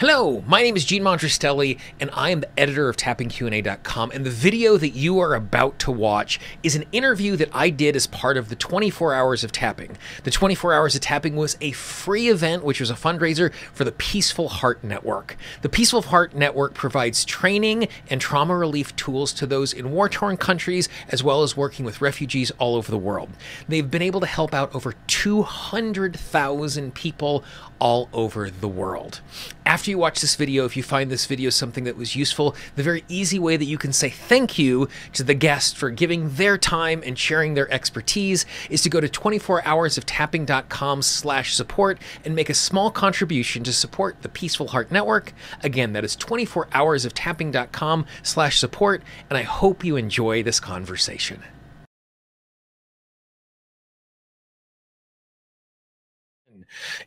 Hello, my name is Gene Monterastelli, and I am the editor of TappingQA.com. And the video that you are about to watch is an interview that I did as part of the 24 Hours of Tapping. The 24 Hours of Tapping was a free event, which was a fundraiser for the Peaceful Heart Network. The Peaceful Heart Network provides training and trauma relief tools to those in war torn countries, as well as working with refugees all over the world. They've been able to help out over 200,000 people all over the world. After you watch this video, if you find this video something that was useful, the very easy way that you can say thank you to the guest for giving their time and sharing their expertise is to go to 24hoursoftapping.com slash support and make a small contribution to support the Peaceful Heart Network. Again, that is 24hoursoftapping.com slash support, and I hope you enjoy this conversation.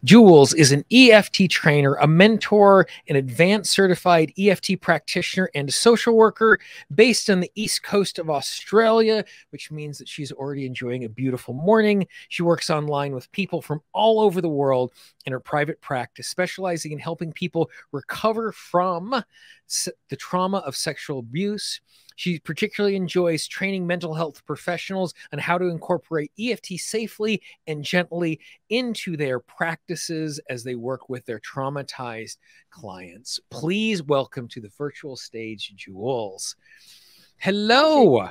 Jules is an EFT trainer, a mentor, an advanced certified EFT practitioner, and a social worker based on the east coast of Australia, which means that she's already enjoying a beautiful morning. She works online with people from all over the world in her private practice, specializing in helping people recover from the trauma of sexual abuse she particularly enjoys training mental health professionals on how to incorporate EFT safely and gently into their practices as they work with their traumatized clients. Please welcome to the virtual stage, Jules. Hello.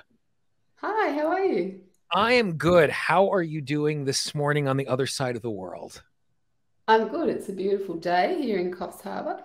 Hi, how are you? I am good. How are you doing this morning on the other side of the world? I'm good. It's a beautiful day here in Coffs Harbour.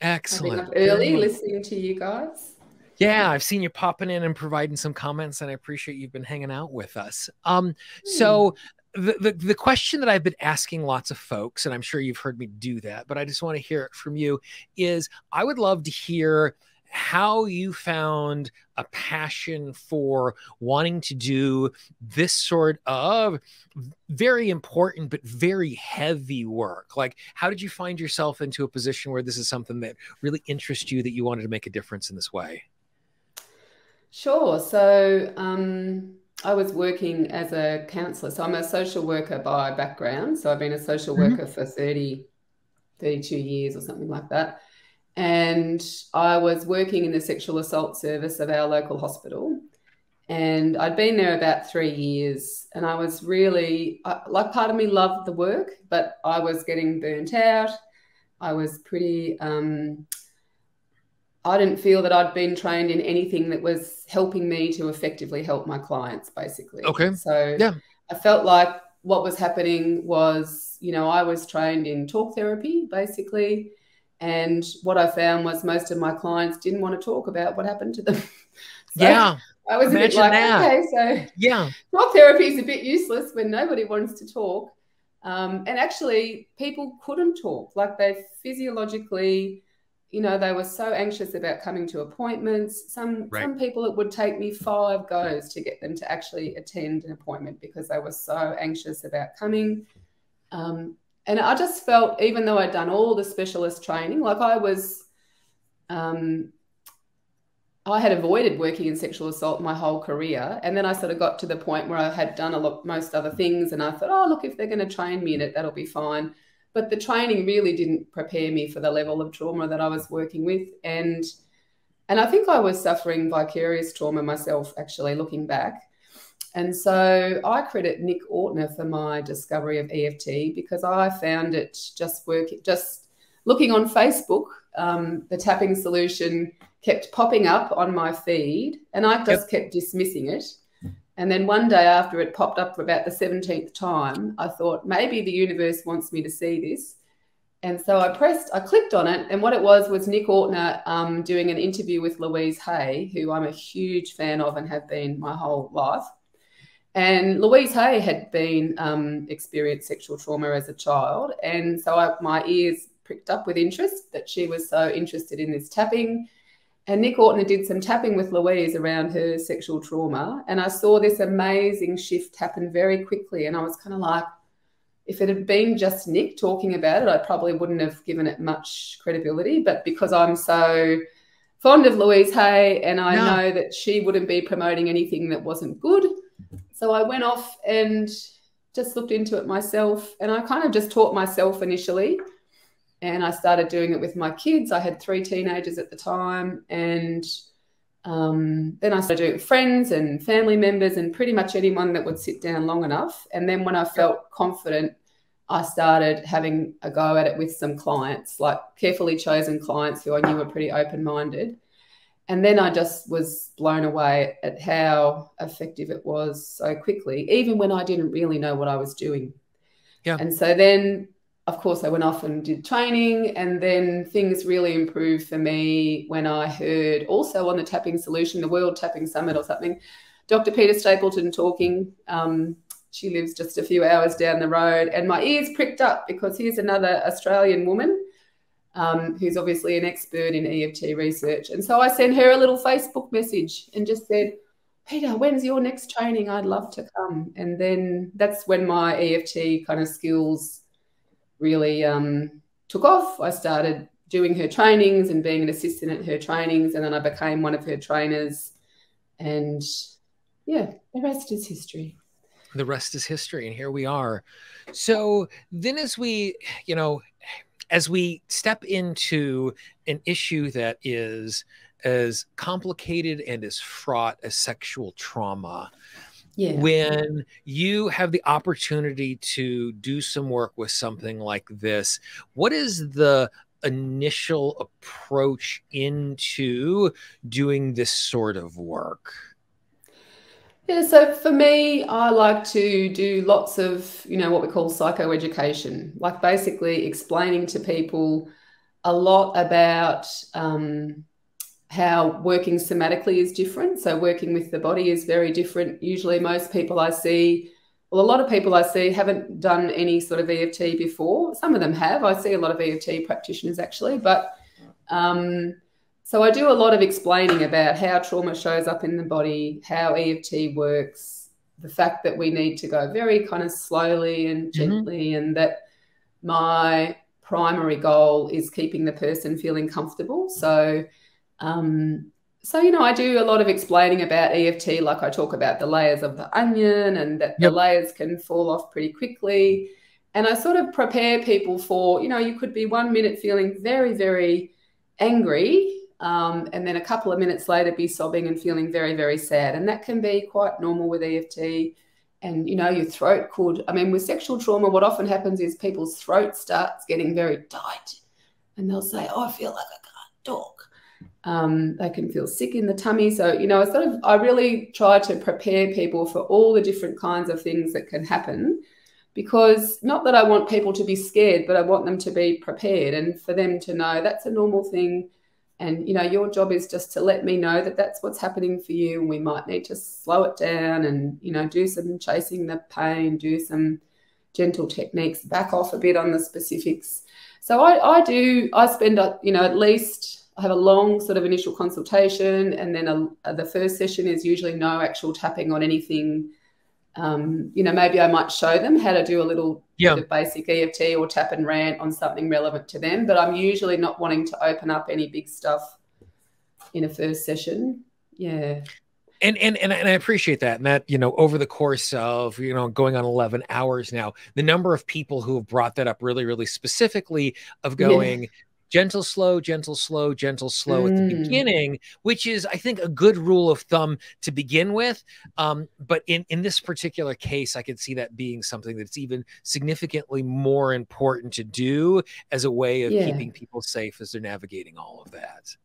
Excellent. I've been up early listening to you guys. Yeah, I've seen you popping in and providing some comments, and I appreciate you've been hanging out with us. Um, so hmm. the, the the question that I've been asking lots of folks, and I'm sure you've heard me do that, but I just want to hear it from you, is I would love to hear how you found a passion for wanting to do this sort of very important but very heavy work. Like, how did you find yourself into a position where this is something that really interests you that you wanted to make a difference in this way? Sure. So um, I was working as a counselor. So I'm a social worker by background. So I've been a social mm-hmm. worker for 30, 32 years or something like that. And I was working in the sexual assault service of our local hospital. And I'd been there about three years. And I was really, like, part of me loved the work, but I was getting burnt out. I was pretty um, I didn't feel that I'd been trained in anything that was helping me to effectively help my clients, basically. Okay. So yeah. I felt like what was happening was, you know, I was trained in talk therapy, basically. And what I found was most of my clients didn't want to talk about what happened to them. so yeah. I was Imagine a bit like, that. okay, so yeah, talk therapy is a bit useless when nobody wants to talk. Um, and actually, people couldn't talk. Like they physiologically you know they were so anxious about coming to appointments. Some right. some people it would take me five goes to get them to actually attend an appointment because they were so anxious about coming. Um, and i just felt even though i'd done all the specialist training like i was um, i had avoided working in sexual assault my whole career. And then i sort of got to the point where i had done a lot most other things. And i thought oh look if they're going to train me in it that'll be fine but the training really didn't prepare me for the level of trauma that I was working with. And and I think I was suffering vicarious trauma myself, actually, looking back. And so I credit Nick Ortner for my discovery of EFT because I found it just working, just looking on Facebook, um, the tapping solution kept popping up on my feed, and I just yep. kept dismissing it. And then one day after it popped up for about the 17th time, I thought maybe the universe wants me to see this. And so I pressed, I clicked on it, and what it was was Nick Ortner um, doing an interview with Louise Hay, who I'm a huge fan of and have been my whole life. And Louise Hay had been um, experienced sexual trauma as a child, and so I, my ears pricked up with interest that she was so interested in this tapping and Nick Ortner did some tapping with Louise around her sexual trauma. And I saw this amazing shift happen very quickly. And I was kind of like, if it had been just Nick talking about it, I probably wouldn't have given it much credibility. But because I'm so fond of Louise Hay and I no. know that she wouldn't be promoting anything that wasn't good. So I went off and just looked into it myself. And I kind of just taught myself initially and I started doing it with my kids. I had three teenagers at the time, and um, then I started doing it with friends and family members and pretty much anyone that would sit down long enough. And then when I felt confident, I started having a go at it with some clients, like carefully chosen clients who I knew were pretty open minded. And then I just was blown away at how effective it was so quickly, even when I didn't really know what I was doing. Yeah. And so then of course, I went off and did training, and then things really improved for me when I heard also on the Tapping Solution, the World Tapping Summit or something, Dr. Peta Stapleton talking. Um, she lives just a few hours down the road, and my ears pricked up because here's another Australian woman um, who's obviously an expert in EFT research. And so I sent her a little Facebook message and just said, Peta, when's your next training? I'd love to come. And then that's when my EFT kind of skills really um, took off. I started doing her trainings and being an assistant at her trainings, and then I became one of her trainers. And yeah, the rest is history. The rest is history, and here we are. So then, as we, you know, as we step into an issue that is as complicated and as fraught as sexual trauma, yeah. when you have the opportunity to do some work with something like this what is the initial approach into doing this sort of work yeah, so for me, I like to do lots of, you know, what we call psychoeducation, like basically explaining to people a lot about um, how working somatically is different. So, working with the body is very different. Usually, most people I see, well, a lot of people I see haven't done any sort of EFT before. Some of them have. I see a lot of EFT practitioners actually, but um, so I do a lot of explaining about how trauma shows up in the body, how EFT works, the fact that we need to go very kind of slowly and mm-hmm. gently, mm-hmm. and that my primary goal is keeping the person feeling comfortable. So, um, so, you know, I do a lot of explaining about EFT, like I talk about the layers of the onion and that yep. the layers can fall off pretty quickly. And I sort of prepare people for, you know, you could be one minute feeling very, very angry. Um, and then a couple of minutes later be sobbing and feeling very, very sad. And that can be quite normal with EFT. And, you know, your throat could, I mean, with sexual trauma, what often happens is people's throat starts getting very tight and they'll say, Oh, I feel like I can't talk um, they can feel sick in the tummy. So, you know, I sort of, I really try to prepare people for all the different kinds of things that can happen because not that I want people to be scared, but I want them to be prepared and for them to know that's a normal thing. And, you know, your job is just to let me know that that's what's happening for you. And we might need to slow it down and, you know, do some chasing the pain, do some gentle techniques, back off a bit on the specifics. So I, I do, I spend, you know, at least I have a long sort of initial consultation, and then a, a, the first session is usually no actual tapping on anything. Um, you know, maybe I might show them how to do a little yeah. basic EFT or tap and rant on something relevant to them, but I'm usually not wanting to open up any big stuff in a first session. Yeah. And, and and and I appreciate that. And that, you know, over the course of, you know, going on 11 hours now, the number of people who have brought that up really, really specifically of going, yeah gentle, slow, gentle, slow, gentle, slow mm. at the mm. beginning, which is, I think, a good rule of thumb to begin with. Um, but in, in this particular case, I could see that being something that's even significantly more important to do as a way of yeah. keeping people safe as they're navigating all of that.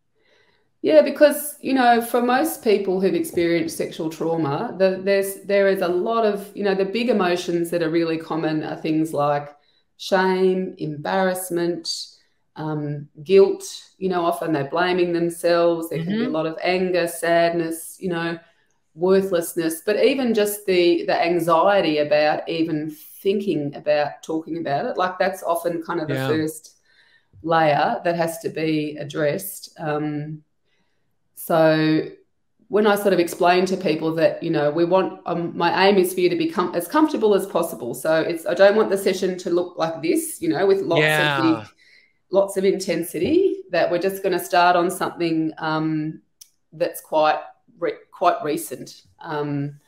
Yeah, because you know, for most people who've experienced sexual trauma, the, there's there is a lot of you know the big emotions that are really common are things like shame, embarrassment, um, guilt. You know, often they're blaming themselves. There can mm-hmm. be a mm-hmm. lot of anger, sadness. You know, worthlessness, but even just the the anxiety about even thinking about talking about it. Like that's often kind of the yeah. first layer that has to be addressed. Um, so when I sort of explain to people that you know we want um, my aim is for you to become as comfortable as possible. So it's I don't want the session to look like this, you know, with lots yeah. of lots of intensity that we're just going to start on something um, that's quite re- quite recent um,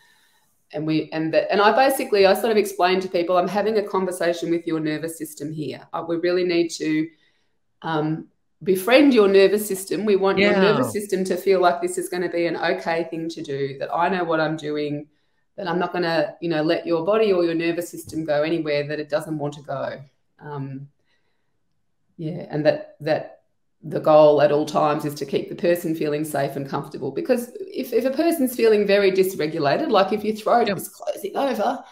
and we and that and i basically i sort of explained to people i'm having a conversation with your nervous system here uh, we really need to um, befriend your nervous system. We want yeah. your nervous system to feel like this is going to be an okay thing to do, that I know what I'm doing, that I'm not going to, you know, let your body or your nervous system go anywhere that it doesn't want to go. Um, yeah, and that that the goal at all times is to keep the person feeling safe and comfortable. Because if, if a person's feeling very dysregulated, like if your throat yep. is closing over,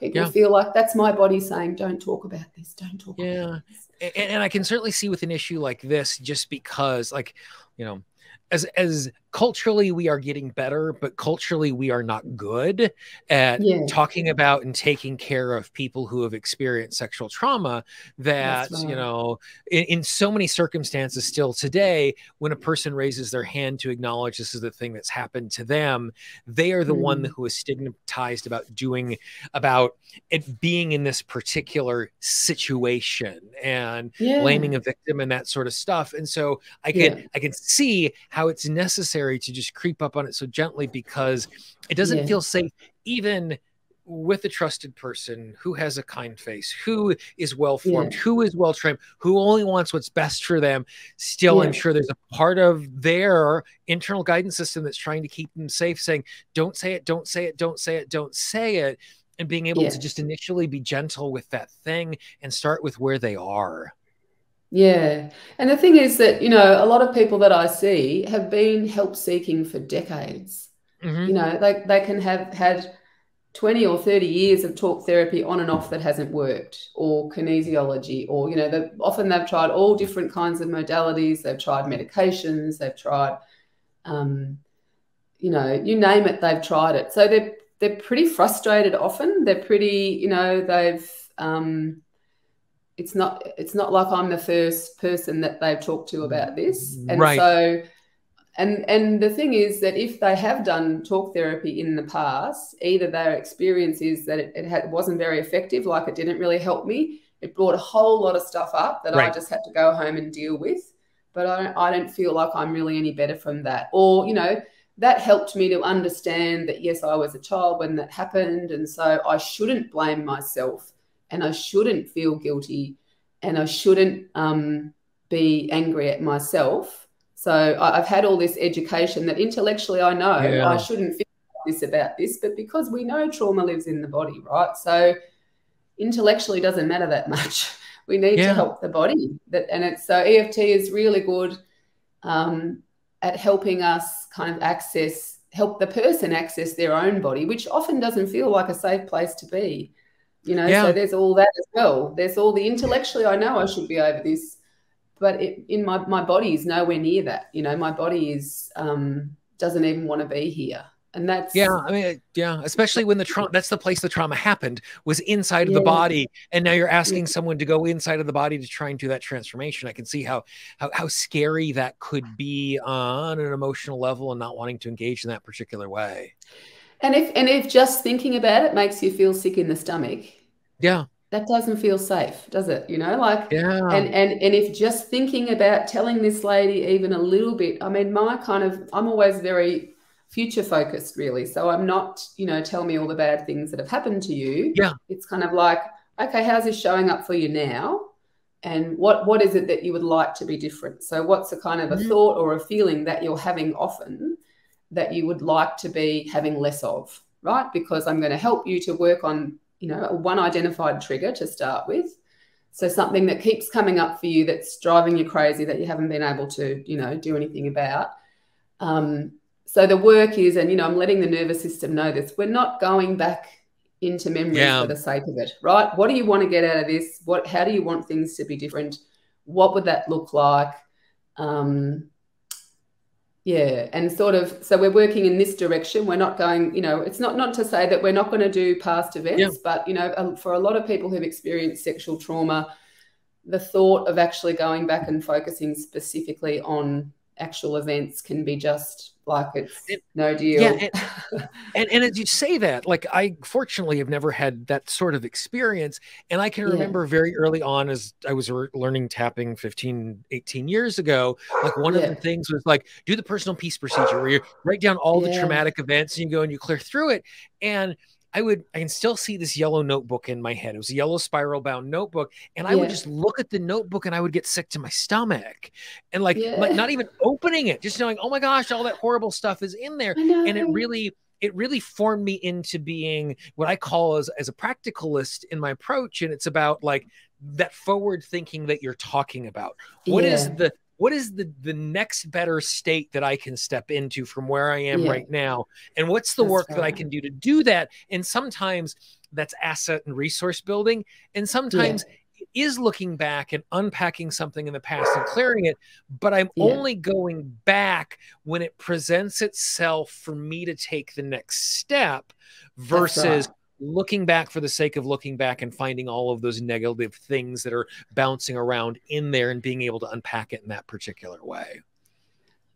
people yeah. feel like that's my body saying, "Don't talk about this. Don't talk." Yeah, and, and I can certainly see with an issue like this, just because, like, you know, as as culturally we are getting better but culturally we are not good at yeah. talking about and taking care of people who have experienced sexual trauma that right. you know in, in, so many circumstances still today when a person raises their hand to acknowledge this is the thing that's happened to them they are the mm. one who is stigmatized about doing about it being in this particular situation and yeah. blaming a victim and that sort of stuff and so i can yeah. i can see how it's necessary necessary to just creep up on it so gently because it doesn't yeah. feel safe even with a trusted person who has a kind face, who is well formed, yeah. who is well trained, who only wants what's best for them. Still, yeah. I'm sure there's a part of their internal guidance system that's trying to keep them safe, saying, don't say it, don't say it, don't say it, don't say it. And being able yeah. to just initially be gentle with that thing and start with where they are. Yeah. And the thing is that, you know, a lot of people that I see have been help seeking for decades. Mm-hmm. You know, they, they can have had 20 or 30 years of talk therapy on and off that hasn't worked, or kinesiology, or, you know, often they've tried all different kinds of modalities. They've tried medications, they've tried, um, you know, you name it, they've tried it. So they're, they're pretty frustrated often. They're pretty, you know, they've, um, it's not it's not like I'm the first person that they've talked to about this. Mm-hmm. And right. so and and the thing is that if they have done talk therapy in the past, either their experience is that it, it had, wasn't very effective, like it didn't really help me. It brought a whole lot of stuff up that right. I just had to go home and deal with. But I don't, I don't feel like I'm really any better from that. Or, you know, that helped me to understand that, yes, I was a child when that happened. And so I shouldn't blame myself and I shouldn't feel guilty and I shouldn't um, be angry at myself. So I, have had all this education that intellectually I know yeah. I shouldn't feel this about this, but because we know trauma lives in the body, right? So intellectually doesn't matter that much. We need yeah. to help the body. That and it's so EFT is really good um, at helping us kind of access, help the person access their own body, which often doesn't feel like a safe place to be you know yeah. so there's all that as well there's all the intellectually i know i should be over this but it, in my my body is nowhere near that you know my body is um doesn't even want to be here and that's yeah i mean yeah especially when the trauma that's the place the trauma happened was inside yeah. of the body and now you're asking yeah. someone to go inside of the body to try and do that transformation i can see how how, how scary that could be on an emotional level and not wanting to engage in that particular way and if and if just thinking about it makes you feel sick in the stomach, yeah, that doesn't feel safe, does it? You know, like yeah. And and and if just thinking about telling this lady even a little bit, I mean, my kind of I'm always very future focused, really. So I'm not, you know, tell me all the bad things that have happened to you. Yeah, it's kind of like, okay, how's this showing up for you now? And what what is it that you would like to be different? So what's a kind of a mm-hmm. thought or a feeling that you're having often? That you would like to be having less of, right? Because I'm going to help you to work on, you know, one identified trigger to start with. So something that keeps coming up for you that's driving you crazy that you haven't been able to, you know, do anything about. Um, so the work is, and you know, I'm letting the nervous system know this. We're not going back into memory yeah. for the sake of it, right? What do you want to get out of this? What? How do you want things to be different? What would that look like? Um, yeah and sort of so we're working in this direction we're not going you know it's not not to say that we're not going to do past events yeah. but you know for a lot of people who've experienced sexual trauma the thought of actually going back and focusing specifically on actual events can be just like it's it, no deal. Yeah, and, and, and as you say that, like I fortunately have never had that sort of experience, and I can remember yeah. very early on as I was learning tapping 15, 18 years ago, like one yeah. of the things was like do the personal peace procedure where you write down all the traumatic events and you go and you clear through it, and I would I can still see this yellow notebook in my head. It was a yellow spiral bound notebook, and I yeah. would just look at the notebook and I would get sick to my stomach, and like, yeah. like not even opening it, just knowing, oh my gosh, all that horrible stuff is in there, and it really it really formed me into being what I call as, as a practicalist in my approach. And it's about like that forward thinking that you're talking about. What yeah. is the what is the the next better state that I can step into from where I am yeah. right now? And what's the that's work right. that I can do to do that? And sometimes that's asset and resource building. And sometimes yeah is looking back and unpacking something in the past and clearing it, but I'm yeah. only going back when it presents itself for me to take the next step versus right. Looking back for the sake of looking back and finding all of those negative things that are bouncing around in there and being able to unpack it in that particular way.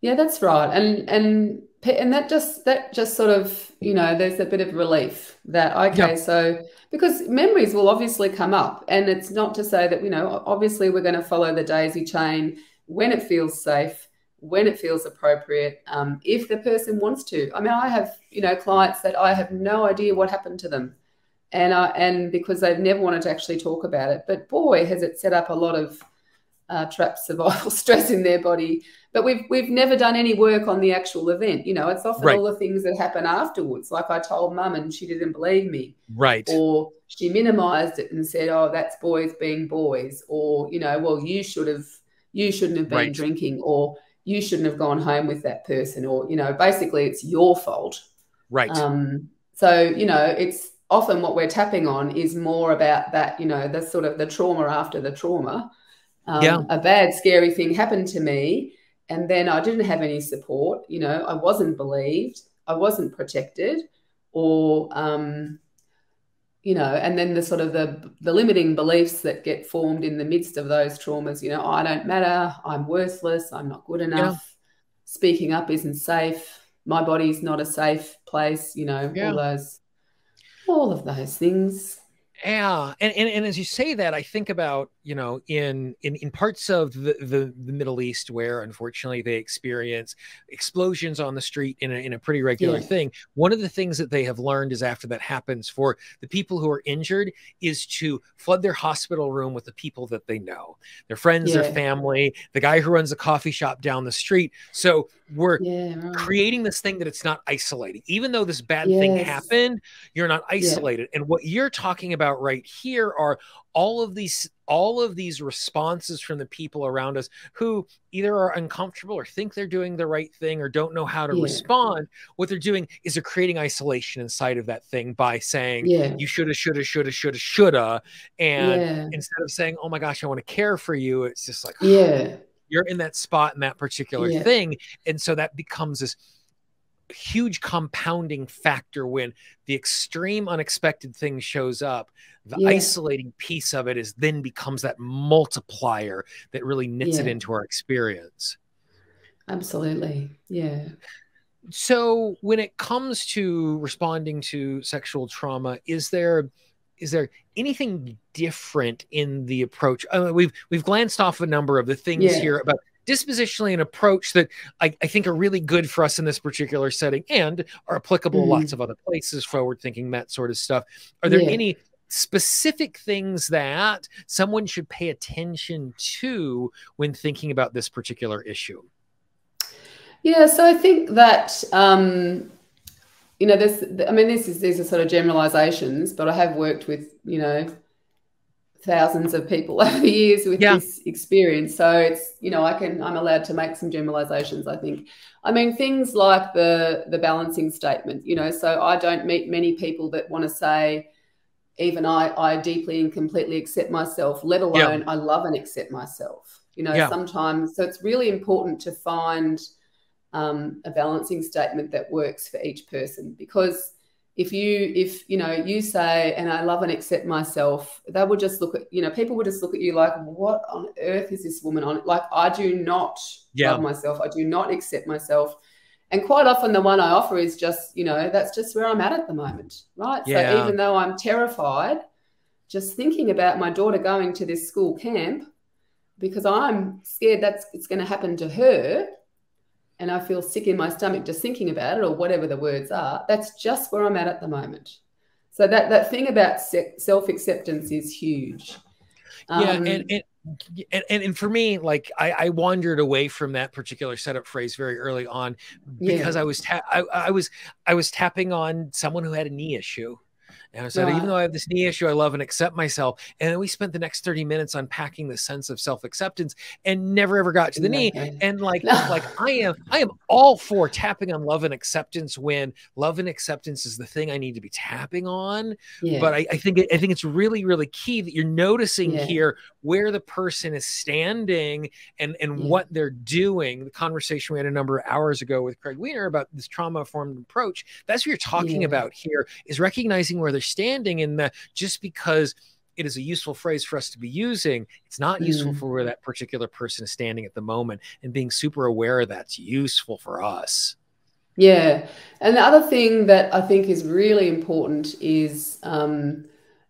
Yeah, that's right. And and and that just that just sort of, you know, there's a bit of relief that okay, so because memories will obviously come up and it's not to say that, you know, obviously we're going to follow the daisy chain when it feels safe, when it feels appropriate, um, if the person wants to. I mean, I have, you know, clients that I have no idea what happened to them. And I, and because they've never wanted to actually talk about it, but boy, has it set up a lot of uh, trap survival stress in their body. But we've we've never done any work on the actual event. You know, it's often right. all the things that happen afterwards. Like I told mum and she didn't believe me. Right. Or she minimized it and said, "Oh, that's boys being boys," or you know, well, you should have you shouldn't have been right. drinking, or you shouldn't have gone home with that person, or you know, basically, it's your fault. Right. Um. So you know, it's often what we're tapping on is more about that. You know, the sort of the trauma after the trauma um, yeah. A bad, scary thing happened to me, and then I didn't have any support. You know, I wasn't believed, I wasn't protected, or um, you know, and then the sort of the the limiting beliefs that get formed in the midst of those traumas. You know, I don't matter, I'm worthless, I'm not good enough, yeah. speaking up isn't safe, my body's not a safe place. You know, yeah. all those, all of those things. Yeah, and, and and as you say that, I think about you know in in in parts of the the, the Middle East where unfortunately they experience explosions on the street in a, in a pretty regular yeah. thing. One of the things that they have learned is after that happens for the people who are injured is to flood their hospital room with the people that they know, their friends, yeah. their family, the guy who runs a coffee shop down the street. So we're yeah, right. creating this thing that it's not isolating, even though this bad yes. thing happened. You're not isolated, and what you're talking about about right here are all of these all of these responses from the people around us who either are uncomfortable or think they're doing the right thing or don't know how to yeah. respond what they're doing is they're creating isolation inside of that thing by saying yeah. you shoulda shoulda shoulda shoulda shoulda and yeah. instead of saying oh my gosh i want to care for you it's just like yeah oh. You're in that spot in that particular thing. And so that becomes this huge compounding factor when the extreme unexpected thing shows up the yeah. isolating piece of it is then becomes that multiplier that really knits yeah. it into our experience. Absolutely. Yeah. So when it comes to responding to sexual trauma is there is there anything different in the approach uh, we've we've glanced off a number of the things yeah. here about dispositionally an approach that I, I, think are really good for us in this particular setting and are applicable mm. lots of other places, forward thinking, that sort of stuff. Are there yeah. any specific things that someone should pay attention to when thinking about this particular issue? Yeah, so I think that um, you know, this. I mean, this is these are sort of generalizations, but I have worked with you know thousands of people over the years with yeah. this experience. So it's, you know, I can, I'm allowed to make some generalizations, I think. I mean, things like the, the balancing statement, you know, so I don't meet many people that want to say, even I, I deeply and completely accept myself, let alone yeah. I love and accept myself. You know, yeah. sometimes, so it's really important to find um, a balancing statement that works for each person. Because if you if you know you say and i love and accept myself they would just look at you know people would just look at you like what on earth is this woman on? Like i do not yeah. love myself. I do not accept myself. And quite often the one i offer is just you know that's just where i'm at at the moment right? Yeah. so even though i'm terrified just thinking about my daughter going to this school camp because i'm scared that's it's going to happen to her and I feel sick in my stomach just thinking about it or whatever the words are, that's just where I'm at at the moment. So that that thing about self acceptance is huge. Um, yeah, and, and and, and, and for me, like I, I, wandered away from that particular setup phrase very early on because yeah. I was ta- I, I was I was tapping on someone who had a knee issue and I said, right. even though I have this knee issue, I love and accept myself. And then we spent the next 30 minutes unpacking the sense of self-acceptance and never ever got to the knee. And like, like I am, I am all for tapping on love and acceptance when love and acceptance is the thing I need to be tapping on. Yeah. But I, I, think I think it's really, really key that you're noticing yeah. here where the person is standing and and yeah. what they're doing. The conversation we had a number of hours ago with Craig Weiner about this trauma-informed approach. That's what you're talking about here is recognizing where standing in that just because it is a useful phrase for us to be using it's not useful mm. for where that particular person is standing at the moment and being super aware of that's useful for us yeah and the other thing that i think is really important is um,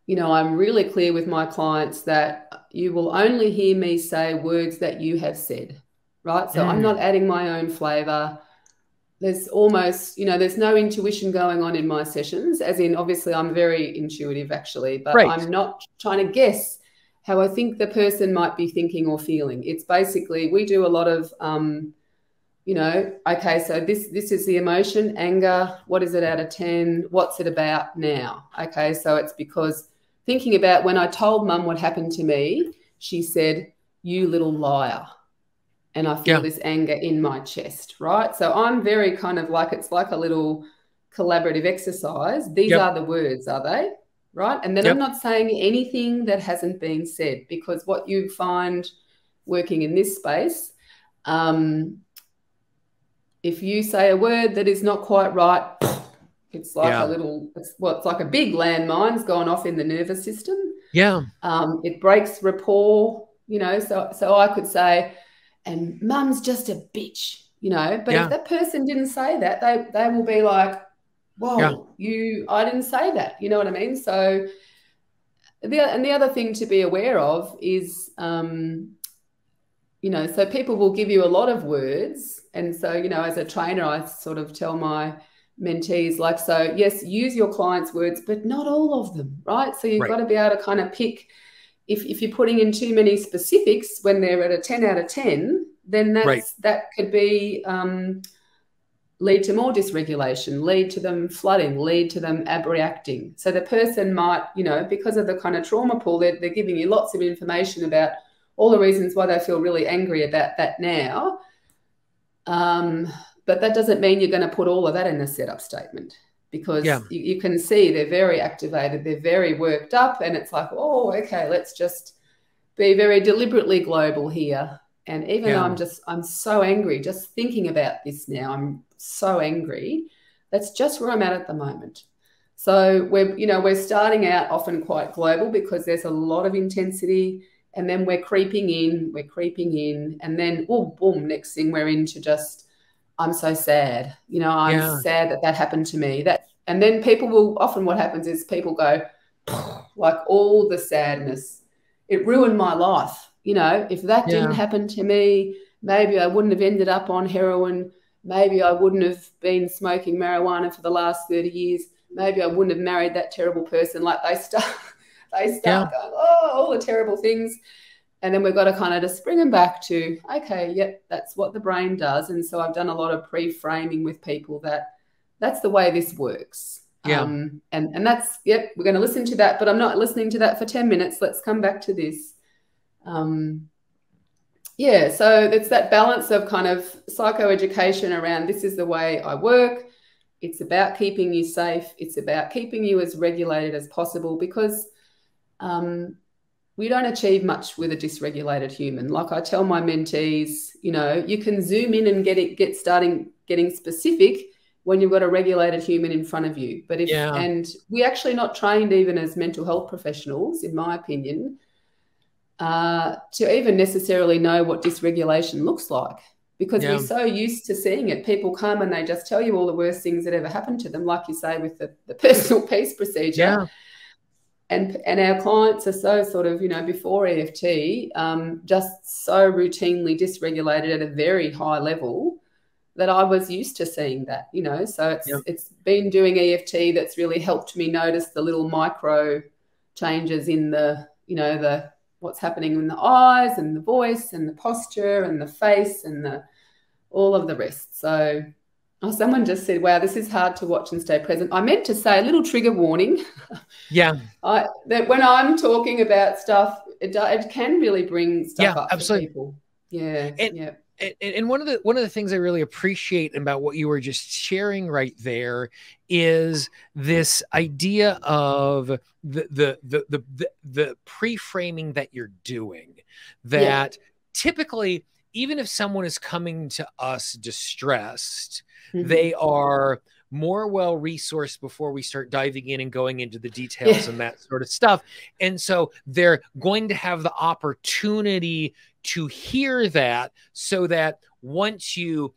you know i'm really clear with my clients that you will only hear me say words that you have said right so mm. i'm not adding my own flavor there's almost you know there's no intuition going on in my sessions as in obviously i'm very intuitive actually but right. i'm not trying to guess how i think the person might be thinking or feeling. It's basically we do a lot of um, you know okay so this this is the emotion anger what is it out of 10 what's it about now? Okay so it's because thinking about when i told mum what happened to me she said you little liar and I feel yeah. this anger in my chest, right? So I'm very kind of like it's like a little collaborative exercise. These yep. are the words, are they? Right. And then yep. I'm not saying anything that hasn't been said because what you find working in this space, um, if you say a word that is not quite right, it's like yeah. a little, it's, well, it's like a big landmine's gone off in the nervous system. Yeah. Um, it breaks rapport, you know. So, so I could say, and mum's just a bitch, you know. But yeah. if that person didn't say that, they they will be like, whoa, yeah. you I didn't say that. You know what I mean? So the and the other thing to be aware of is um, you know, so people will give you a lot of words. And so, you know, as a trainer, I sort of tell my mentees, like, so yes, use your clients' words, but not all of them, right? So you've right. got to be able to kind of pick if, if you're putting in too many specifics when they're at a 10 out of 10, then that's, right. that could be um, lead to more dysregulation, lead to them flooding, lead to them abreacting. So the person might, you know, because of the kind of trauma pool, they're, they're giving you lots of information about all the reasons why they feel really angry about that now. Um, but that doesn't mean you're going to put all of that in the setup statement because yeah. you, you, can see they're very activated, they're very worked up, and it's like, oh, okay, let's just be very deliberately global here. And even yeah. though I'm just, I'm so angry just thinking about this now, I'm so angry. That's just where I'm at at the moment. So we're, you know, we're starting out often quite global because there's a lot of intensity, and then we're creeping in, we're creeping in, and then oh, boom, next thing we're into just I'm so sad. You know, I'm yeah. sad that that happened to me. That and then people will often what happens is people go like all the sadness. It ruined my life. You know, if that yeah. didn't happen to me, maybe I wouldn't have ended up on heroin. Maybe I wouldn't have been smoking marijuana for the last 30 years. Maybe I wouldn't have married that terrible person. Like they start they start yeah. going, oh, all the terrible things and then we've got to kind of just bring them back to okay yep that's what the brain does. And so i've done a lot of pre-framing with people that that's the way this works. Yeah. Um, and and that's yep we're going to listen to that but i'm not listening to that for 10 minutes. Let's come back to this. Um, yeah so it's that balance of kind of psychoeducation around this is the way i work. It's about keeping you safe. It's about keeping you as regulated as possible because um, we don't achieve much with a dysregulated human. Like I tell my mentees, you know, you can zoom in and get it, get starting getting specific when you've got a regulated human in front of you. But if yeah. and we're actually not trained even as mental health professionals, in my opinion, uh, to even necessarily know what dysregulation looks like. Because yeah. we're so used to seeing it. People come and they just tell you all the worst things that ever happened to them, like you say with the, the personal peace procedure. Yeah and and our clients are so sort of you know before EFT um, just so routinely dysregulated at a very high level that I was used to seeing that, you know. So it's it's been doing EFT that's really helped me notice the little micro changes in the, you know, the what's happening in the eyes and the voice and the posture and the face and the all of the rest. So oh, someone just said, "Wow, this is hard to watch and stay present." I meant to say a little trigger warning. Yeah, I, that when I'm talking about stuff, it, it can really bring stuff yeah, up absolutely. for people. Yeah, and, yeah and one of the one of the things I really appreciate about what you were just sharing right there is this idea of the the the the the, the pre-framing that you're doing that yeah. typically even if someone is coming to us distressed mm-hmm. they are more well resourced before we start diving in and going into the details yeah. and that sort of stuff. And so they're going to have the opportunity to hear that so that once you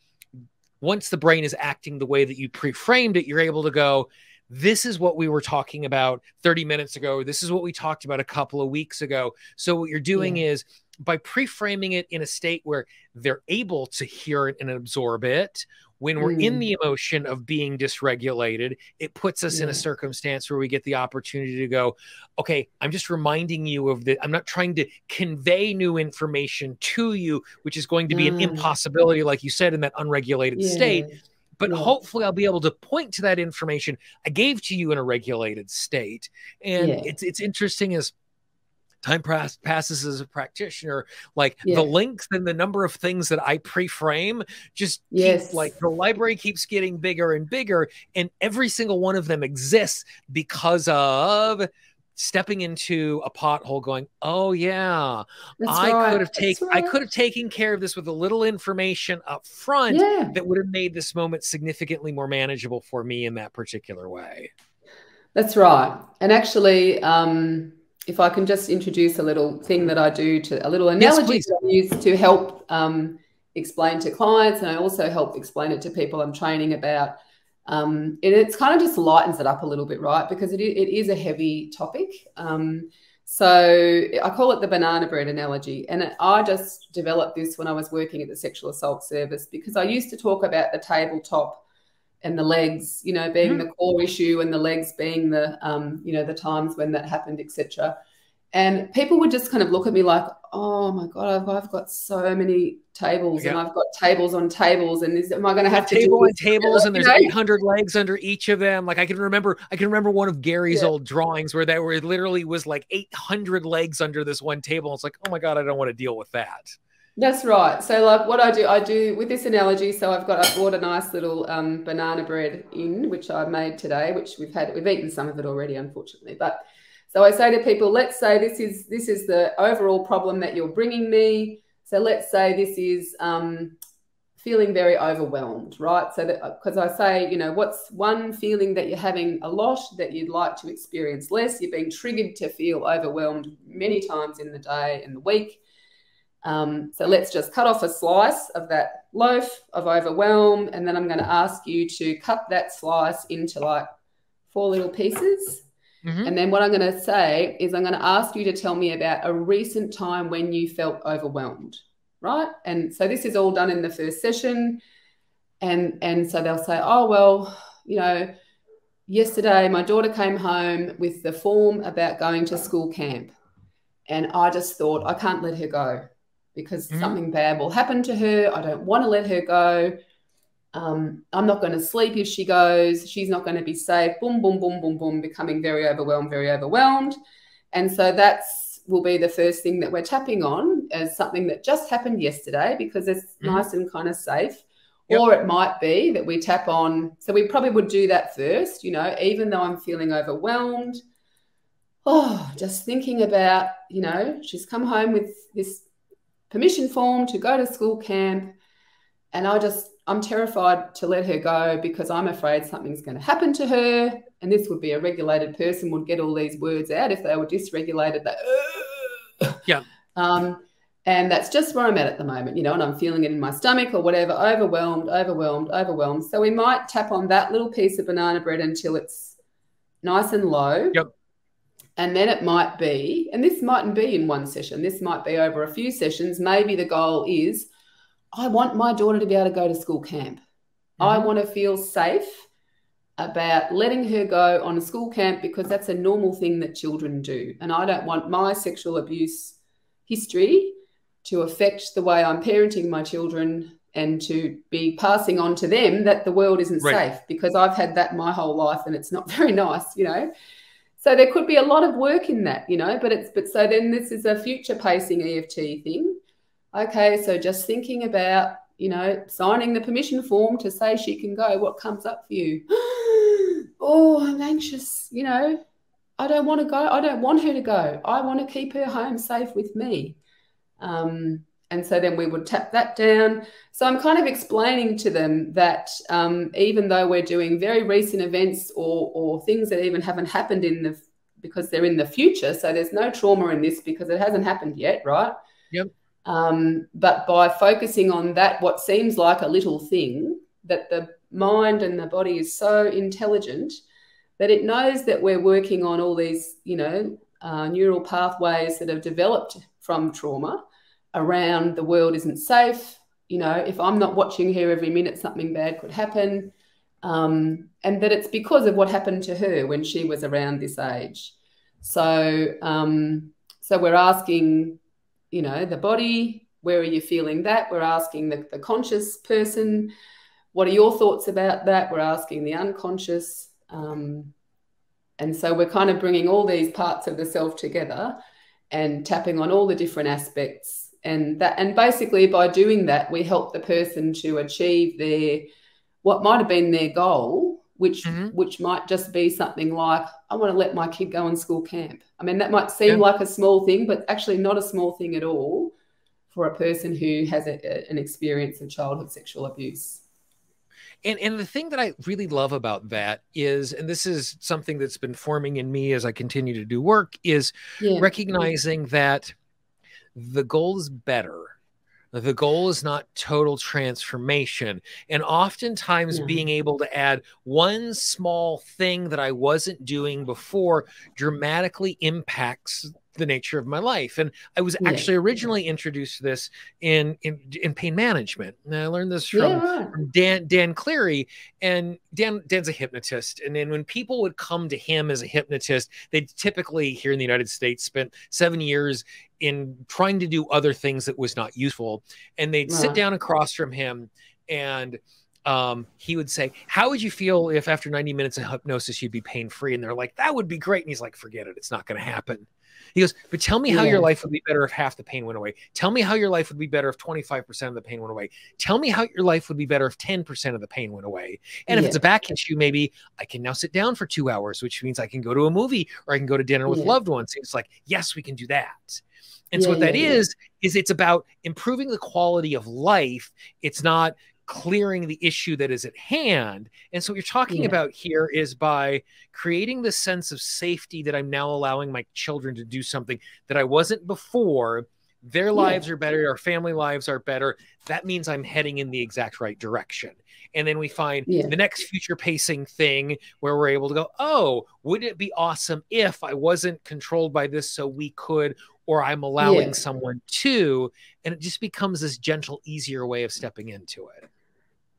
once the brain is acting the way that you pre-framed it, you're able to go, this is what we were talking about 30 minutes ago. This is what we talked about a couple of weeks ago. So what you're doing yeah. is by pre-framing it in a state where they're able to hear it and absorb it when we're mm. in the emotion of being dysregulated it puts us yeah. in a circumstance where we get the opportunity to go okay i'm just reminding you of the i'm not trying to convey new information to you which is going to be mm. an impossibility like you said in that unregulated yeah. state but yeah. hopefully I'll be able to point to that information I gave to you in a regulated state. And yeah. it's it's interesting as time pass, passes as a practitioner like yeah. the links and the number of things that i pre-frame just yes. keep, like the library keeps getting bigger and bigger and every single one of them exists because of stepping into a pothole going oh yeah That's i right. could have taken right. i could have taken care of this with a little information up front yeah. that would have made this moment significantly more manageable for me in that particular way that's right and actually um if I can just introduce a little thing that I do to a little analogy yes, I use to help um, explain to clients, and I also help explain it to people I'm training about. Um, and it's kind of just lightens it up a little bit, right? Because it, it is a heavy topic. Um, so I call it the banana bread analogy. And I just developed this when I was working at the sexual assault service because I used to talk about the tabletop and the legs, you know, being mm-hmm. the core issue and the legs being the, um, you know, the times when that happened, etc. And people would just kind of look at me like, oh my God, I've, I've got so many tables and I've got tables on tables. And is, am I going to have to table on tables and there's 800 legs under each of them? Like I can remember, I can remember one of Gary's yeah. old drawings where there were literally was like 800 legs under this one table. It's like, oh my God, I don't want to deal with that. That's right. So, like, what I do, I do with this analogy. So, I've got I bought a nice little um, banana bread in, which I made today, which we've had we've eaten some of it already, unfortunately. But so I say to people, let's say this is this is the overall problem that you're bringing me. So let's say this is um, feeling very overwhelmed, right? So that because I say, you know, what's one feeling that you're having a lot that you'd like to experience less? You're being triggered to feel overwhelmed many times in the day and the week um, so let's just cut off a slice of that loaf of overwhelm. And then I'm going to ask you to cut that slice into like four little pieces. Mm-hmm. And then what I'm going to say is I'm going to ask you to tell me about a recent time when you felt overwhelmed, right? And so this is all done in the first session. And, and so they'll say, oh, well, you know, yesterday my daughter came home with the form about going to school camp. And I just thought, I can't let her go because mm-hmm. something bad will happen to her. I don't want to let her go. Um, I'm not going to sleep if she goes. She's not going to be safe. Boom, boom, boom, boom, boom, becoming very overwhelmed, very overwhelmed. And so that's will be the first thing that we're tapping on as something that just happened yesterday because it's mm-hmm. nice and kind of safe. Yep. Or it might be that we tap on. So we probably would do that first, you know, even though I'm feeling overwhelmed. Oh, just thinking about, you know, she's come home with this permission form to go to school camp. And I just, I'm terrified to let her go because I'm afraid something's going to happen to her. And this would be a regulated person would get all these words out if they were dysregulated. That, yeah. Um, and that's just where I'm at at the moment, you know, and I'm feeling it in my stomach or whatever, overwhelmed, overwhelmed, overwhelmed. So we might tap on that little piece of banana bread until it's nice and low. Yep. And then it might be, and this mightn't be in one session, this might be over a few sessions. Maybe the goal is I want my daughter to be able to go to school camp. I mm-hmm. want to feel safe about letting her go on a school camp because that's a normal thing that children do. And I don't want my sexual abuse history to affect the way I'm parenting my children and to be passing on to them that the world isn't right. safe because I've had that my whole life and it's not very nice, you know. So there could be a lot of work in that, you know, but it's but so then this is a future pacing EFT thing. Okay, so just thinking about, you know, signing the permission form to say she can go, what comes up for you? oh, I'm anxious, you know. I don't want to go. I don't want her to go. I want to keep her home safe with me. Um, and so then we would tap that down. So I'm kind of explaining to them that um, even though we're doing very recent events or, or things that even haven't happened in the because they're in the future, so there's no trauma in this because it hasn't happened yet, right? Yep. Um, but by focusing on that, what seems like a little thing, that the mind and the body is so intelligent that it knows that we're working on all these, you know, uh, neural pathways that have developed from trauma around the world isn't safe. You know, if I'm not watching her every minute, something bad could happen. Um, and that it's because of what happened to her when she was around this age. So, um, so we're asking, you know, the body, where are you feeling that? We're asking the, the conscious person, what are your thoughts about that? We're asking the unconscious. Um, and so we're kind of bringing all these parts of the self together and tapping on all the different aspects and that and basically by doing that we help the person to achieve their what might have been their goal which mm-hmm. which might just be something like i want to let my kid go on school camp i mean that might seem yeah. like a small thing but actually not a small thing at all for a person who has a, a, an experience of childhood sexual abuse and and the thing that I really love about that is, and this is something that's been forming in me as I continue to do work, is yeah. recognizing that the goal is better. The goal is not total transformation. And oftentimes, yeah. being able to add one small thing that I wasn't doing before dramatically impacts the nature of my life. And I was actually originally introduced to this in in, in pain management. And I learned this from, yeah. Dan Dan Cleary. And Dan Dan's a hypnotist. And then when people would come to him as a hypnotist, they typically here in the United States spent seven years in trying to do other things that was not useful. And they'd sit down across from him and um, he would say, How would you feel if after 90 minutes of hypnosis you'd be pain free? And they're like, That would be great. And he's like, Forget it. It's not going to happen. He goes, but tell me how yeah. your life would be better if half the pain went away. Tell me how your life would be better if 25% of the pain went away. Tell me how your life would be better if 10% of the pain went away. And yeah. if it's a back issue, maybe I can now sit down for two hours, which means I can go to a movie or I can go to dinner with yeah. loved ones. It's like, yes, we can do that. And so what that is is it's about improving the quality of life. It's not clearing the issue that is at hand. And so what you're talking yeah. about here is by creating the sense of safety that I'm now allowing my children to do something that I wasn't before. Their lives are better, our family lives are better. That means I'm heading in the exact right direction. And then we find yeah. the next future pacing thing where we're able to go, oh, wouldn't it be awesome if I wasn't controlled by this so we could, or I'm allowing someone to? And it just becomes this gentle, easier way of stepping into it.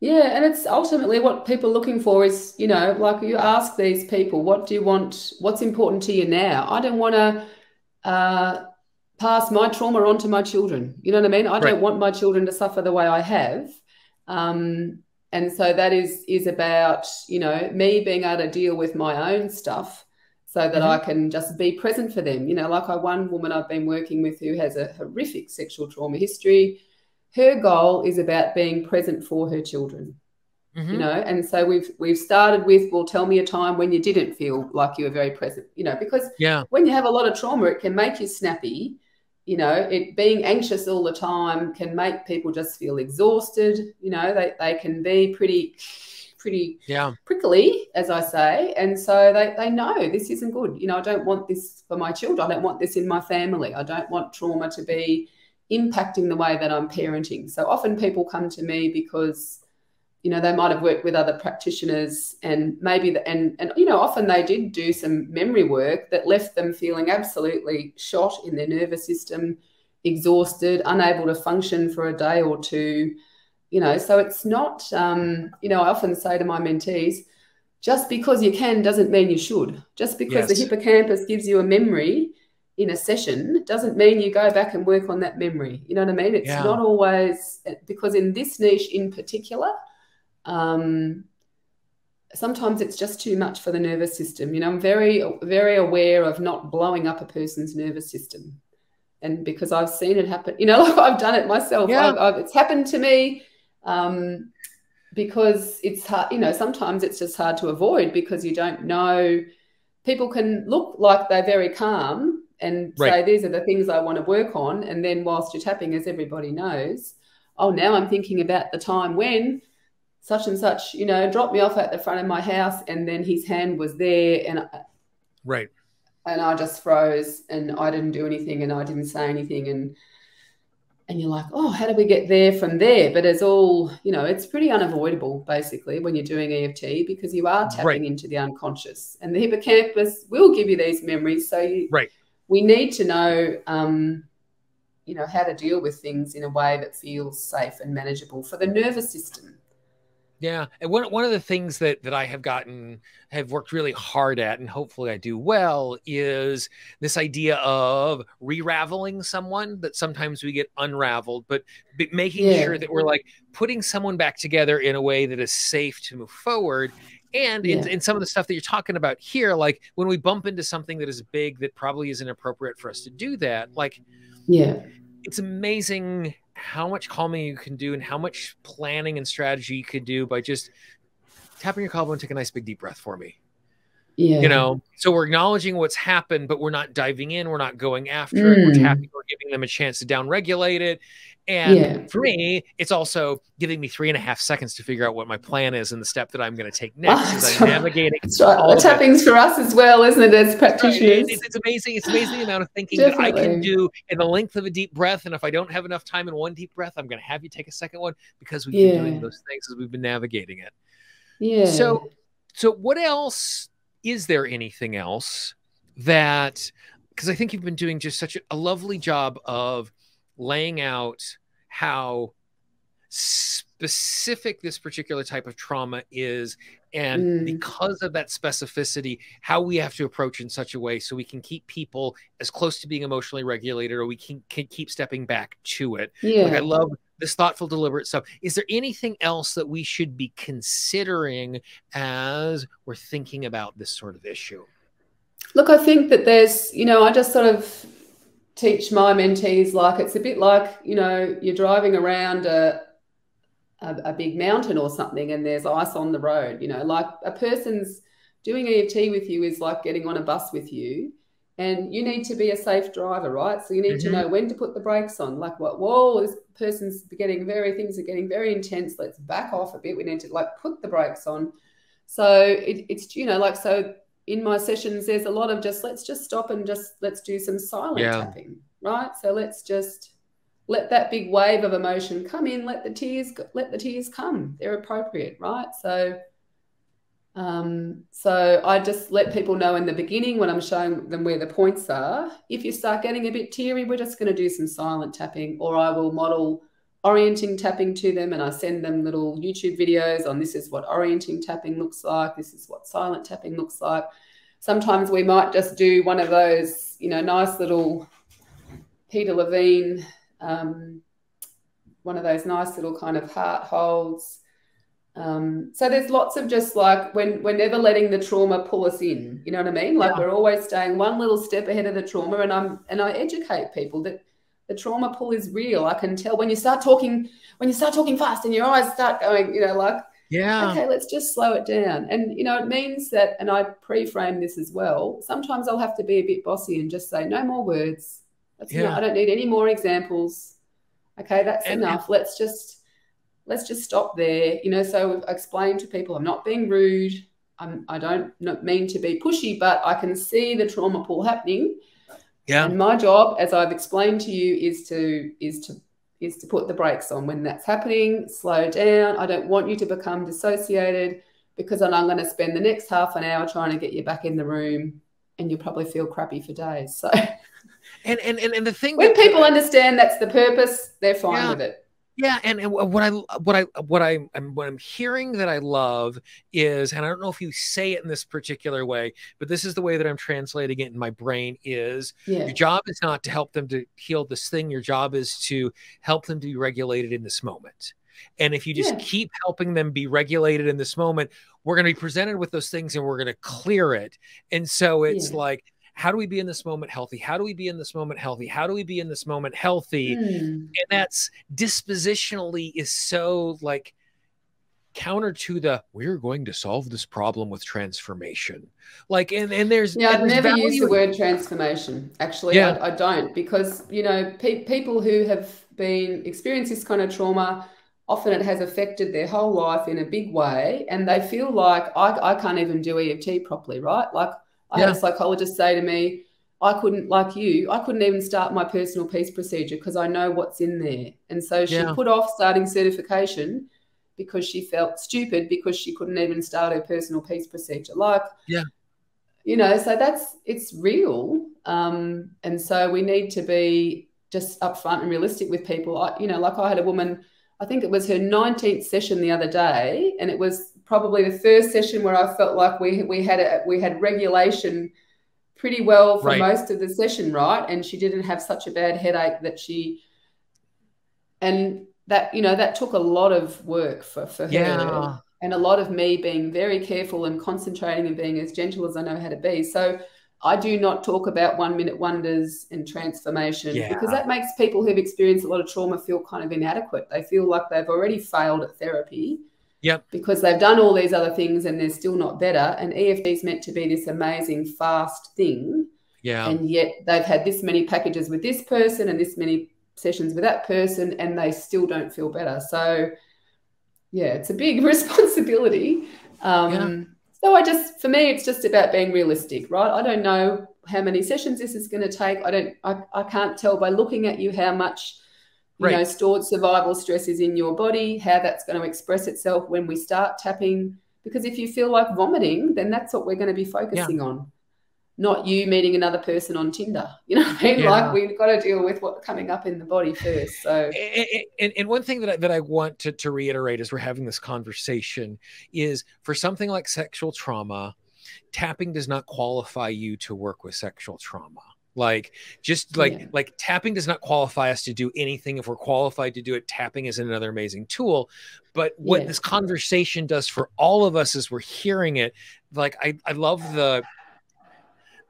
Yeah, and it's ultimately what people are looking for is, you know, like you ask these people, what do you want? What's important to you now? I don't want to uh, pass my trauma on to my children. You know what I mean? I right. don't want my children to suffer the way I have. Um, and so that is is about, you know, me being able to deal with my own stuff so that mm-hmm. I can just be present for them. You know, like I one woman I've been working with who has a horrific sexual trauma history her goal is about being present for her children. Mm-hmm. You know, and so we've we've started with, well, tell me a time when you didn't feel like you were very present. You know, because yeah, when you have a lot of trauma, it can make you snappy. You know, it being anxious all the time can make people just feel exhausted. You know, they they can be pretty pretty yeah prickly, as I say. And so they, they know this isn't good. You know, I don't want this for my children. I don't want this in my family. I don't want trauma to be impacting the way that I'm parenting. So often people come to me because you know they might have worked with other practitioners and maybe the, and and you know often they did do some memory work that left them feeling absolutely shot in their nervous system exhausted unable to function for a day or two you know, so it's not, um, you know, I often say to my mentees, just because you can doesn't mean you should. Just because yes. the hippocampus gives you a memory in a session doesn't mean you go back and work on that memory. You know what I mean? It's yeah. not always because in this niche in particular, um, sometimes it's just too much for the nervous system. You know, I'm very, very aware of not blowing up a person's nervous system. And because I've seen it happen, you know, like I've done it myself. Yeah. I've, I've, it's happened to me um, because it's hard, you know, sometimes it's just hard to avoid because you don't know. People can look like they're very calm and right. say, these are the things I want to work on. And then whilst you're tapping, as everybody knows, oh, now I'm thinking about the time when such and such, you know, dropped me off at the front of my house, and then his hand was there, and I, right, and I just froze, and I didn't do anything, and I didn't say anything, and and you're like, oh, how do we get there from there? But it's all, you know, it's pretty unavoidable basically when you're doing EFT because you are tapping right. into the unconscious, and the hippocampus will give you these memories. So you, right, we need to know. Um, you know how to deal with things in a way that feels safe and manageable for the nervous system yeah, and one one of the things that that I have gotten have worked really hard at, and hopefully I do well, is this idea of re-raveling someone. That sometimes we get unraveled, but, but making yeah. sure that we're like putting someone back together in a way that is safe to move forward. And yeah. in, in some of the stuff that you're talking about here, like when we bump into something that is big that probably isn't appropriate for us to do that, like yeah, it's amazing how much calming you can do and how much planning and strategy you could do by just tapping your collarbone, take a nice big deep breath for me. Yeah. You know, so we're acknowledging what's happened, but we're not diving in. We're not going after mm. it. We're mm. tapping, we're giving them a chance to downregulate it. And yeah. for me, it's also giving me three and a half seconds to figure out what my plan is and the step that I'm going to take next. Because I'm navigating. Right. The tapping's for us as well, isn't it, as practitioners? It's, it's, amazing. It's amazing the amount of thinking that I can do in the length of a deep breath. And if I don't have enough time in one deep breath, I'm going to have you take a second one because we've yeah. been doing those things as we've been navigating it. Yeah. So, so what else? Is there anything else that? Because I think you've been doing just such a, a lovely job of laying out how specific this particular type of trauma is and mm. because of that specificity how we have to approach in such a way so we can keep people as close to being emotionally regulated or we can, can keep stepping back to it yeah. like i love this thoughtful deliberate stuff is there anything else that we should be considering as we're thinking about this sort of issue look i think that there's you know i just sort of teach my mentees like it's a bit like you know you're driving around a, a, a big mountain or something and there's ice on the road you know like a person's doing EFT with you is like getting on a bus with you and you need to be a safe driver right so you need mm-hmm. to know when to put the brakes on like what whoa this person's getting very things are getting very intense let's back off a bit we need to like put the brakes on so it, it's you know like so in my sessions, there's a lot of just let's just stop and just let's do some silent yeah. tapping, right? So let's just let that big wave of emotion come in. Let the tears let the tears come. They're appropriate, right? So, um, so I just let people know in the beginning when I'm showing them where the points are. If you start getting a bit teary, we're just going to do some silent tapping, or I will model orienting tapping to them and I send them little YouTube videos on this is what orienting tapping looks like, this is what silent tapping looks like. Sometimes we might just do one of those, you know, nice little Peter Levine, um, one of those nice little kind of heart holds. Um, so there's lots of just like when we're never letting the trauma pull us in, you know what I mean? Like yeah. we're always staying one little step ahead of the trauma, and I'm and I educate people that the trauma pull is real. I can tell when you start talking, when you start talking fast and your eyes start going, you know, like, yeah, okay, let's just slow it down. And, you know, it means that, and I pre frame this as well, sometimes I'll have to be a bit bossy and just say, no more words. That's yeah. Enough. I don't need any more examples. Okay, that's and, enough. And- let's just, let's just stop there. You know, so I explain to people, I'm not being rude. I'm, I don't mean to be pushy, but I can see the trauma pull happening yeah. And my job, as I've explained to you, is to is to is to put the brakes on when that's happening, slow down. I don't want you to become dissociated because then I'm going to spend the next half an hour trying to get you back in the room and you'll probably feel crappy for days. So and and and, and the thing when that, people understand that's the purpose, they're fine yeah. with it. Yeah, and, and what I what I what I am what I'm hearing that I love is, and I don't know if you say it in this particular way, but this is the way that I'm translating it in my brain is yeah. your job is not to help them to heal this thing. Your job is to help them to be regulated in this moment. And if you just yeah. keep helping them be regulated in this moment, we're going to be presented with those things and we're going to clear it. And so it's yeah. like how do we be in this moment healthy? How do we be in this moment healthy? How do we be in this moment healthy? Mm. And that's dispositionally is so like counter to the we're going to solve this problem with transformation. Like and and there's yeah, I've never used the word transformation. Actually, yeah. I, I don't because you know pe- people who have been experienced this kind of trauma often it has affected their whole life in a big way and they feel like I, I can't even do EFT properly, right? Like I yeah. had a psychologist say to me, I couldn't, like you, I couldn't even start my personal peace procedure because I know what's in there. And so she yeah. put off starting certification because she felt stupid because she couldn't even start her personal peace procedure. Like, yeah, you know, so that's it's real. Um, and so we need to be just upfront and realistic with people. I, you know, like I had a woman, I think it was her 19th session the other day, and it was probably the first session where I felt like we we had a, we had regulation pretty well for right. most of the session, right? And she didn't have such a bad headache that she and that you know that took a lot of work for for her. And a lot of me being very careful and concentrating and being as gentle as I know how to be. So I do not talk about one minute wonders and transformation yeah. because that makes people who've experienced a lot of trauma feel kind of inadequate. They feel like they've already failed at therapy Yep. Because they've done all these other things and they're still not better. And EFT is meant to be this amazing, fast thing. Yeah. And yet they've had this many packages with this person and this many sessions with that person, and they still don't feel better. So, yeah, it's a big responsibility. Um, yeah. So I just, for me, it's just about being realistic, right? I don't know how many sessions this is going to take. I don't, I, I can't tell by looking at you how much you right. know stored survival stress is in your body how that's going to express itself when we start tapping because if you feel like vomiting then that's what we're going to be focusing yeah. on not you meeting another person on tinder you know what i mean yeah. like we've got to deal with what's coming up in the body first so and, and, and one thing that I, that I want to, to reiterate as we're having this conversation is for something like sexual trauma tapping does not qualify you to work with sexual trauma like just like yeah. like tapping does not qualify us to do anything if we're qualified to do it tapping is another amazing tool but what yeah. this conversation does for all of us as we're hearing it like i i love the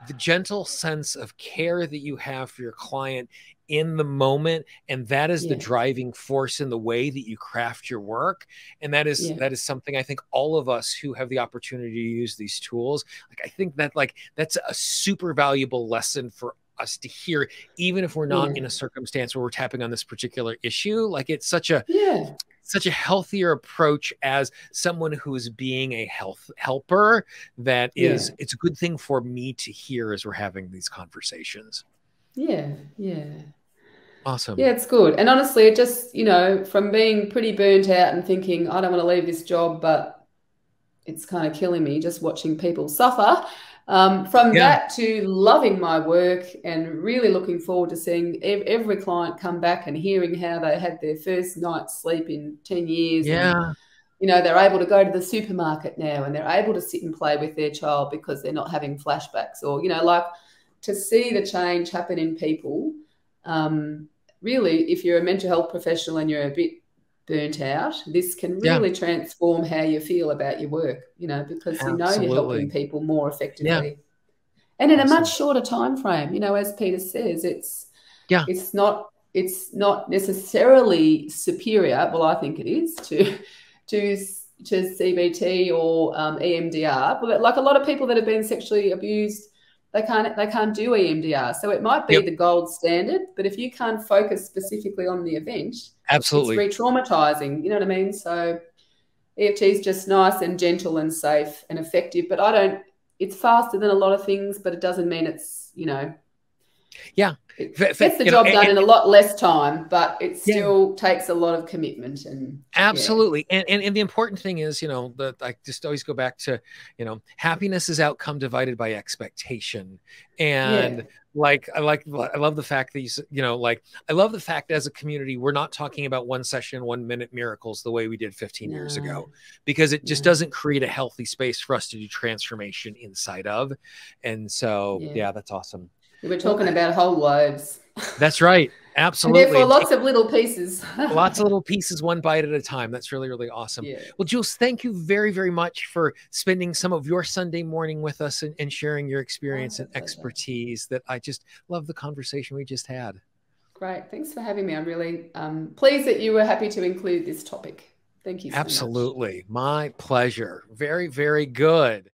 the gentle sense of care that you have for your client in the moment and that is yeah. the driving force in the way that you craft your work and that is yeah. that is something i think all of us who have the opportunity to use these tools like i think that like that's a super valuable lesson for us to hear even if we're not yeah. in a circumstance where we're tapping on this particular issue like it's such a yeah such a healthier approach as someone who's being a health helper that is yeah. it's a good thing for me to hear as we're having these conversations. Yeah yeah. Awesome. Yeah it's good. And honestly it just you know from being pretty burnt out and thinking i don't want to leave this job but it's kind of killing me just watching people suffer um, from yeah. that to loving my work and really looking forward to seeing every client come back and hearing how they had their first night's sleep in 10 years. Yeah. And, you know, they're able to go to the supermarket now and they're able to sit and play with their child because they're not having flashbacks or, you know, like to see the change happen in people. Um, really, if you're a mental health professional and you're a bit burnt out, this can really yeah. transform how you feel about your work, you know, because Absolutely. you know you're helping people more effectively. Yeah. And in awesome. a much shorter time frame, you know, as Peta says, it's yeah, it's not it's not necessarily superior. Well, I think it is to to to CBT or um, EMDR, but like a lot of people that have been sexually abused they can't they can't do EMDR. So it might be yep. the gold standard, but if you can't focus specifically on the event, absolutely it's re-traumatizing. You know what I mean? So EFT is just nice and gentle and safe and effective. But I don't. It's faster than a lot of things, but it doesn't mean it's you know. Yeah, it gets the job know, done and, in a lot less time, but it still yeah. takes a lot of commitment and absolutely. Yeah. And, and and the important thing is, you know, that I just always go back to, you know, happiness is outcome divided by expectation. And yeah. like I like I love the fact that you you know, like I love the fact as a community we're not talking about one session, one minute miracles the way we did 15 no. years ago, because it just no. doesn't create a healthy space for us to do transformation inside of. And so, yeah, that's awesome. We're talking about whole loaves. That's right. Absolutely. And therefore, lots of little pieces. lots of little pieces, one bite at a time. That's really, really awesome. Yeah. Well, Jules, thank you very, very much for spending some of your Sunday morning with us and, and sharing your experience oh, and expertise. That I just love the conversation we just had. Great. Thanks for having me. I'm really um, pleased that you were happy to include this topic. Thank you. So Absolutely. Much. My pleasure. Very, very good.